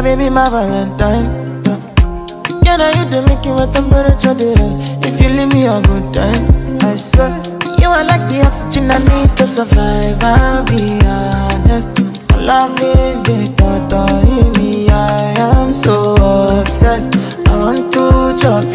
My baby, my Valentine. Yeah. Yeah, now you the make with temperature rise. If you leave me a good time, I swear. You are like the oxygen I need to survive. I'll be honest. Loving the thought